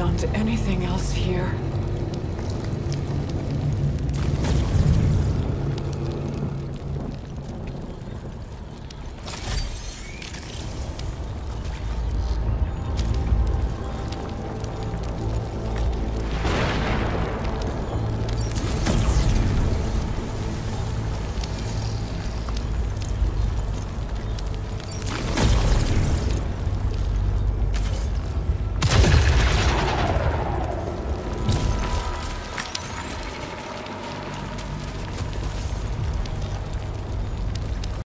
beyond anything else here.